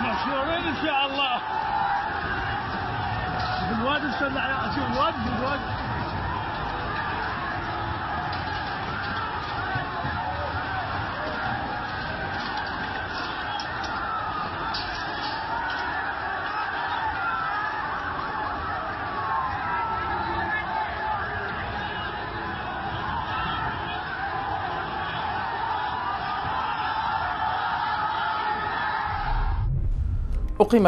مشهورين إن شاء الله. بالواد استنى أشوف الواد بالواد أقيمت